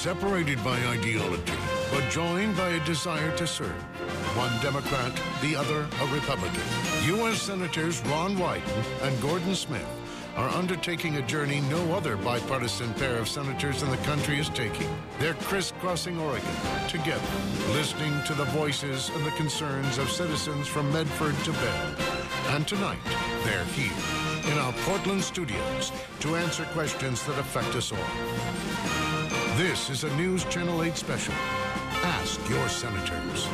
separated by ideology, but joined by a desire to serve. One Democrat, the other a Republican. U.S. Senators Ron Wyden and Gordon Smith are undertaking a journey no other bipartisan pair of senators in the country is taking. They're crisscrossing Oregon together, listening to the voices and the concerns of citizens from Medford to Bend. And tonight, they're here in our Portland studios to answer questions that affect us all. This is a News Channel 8 special. Ask your senators.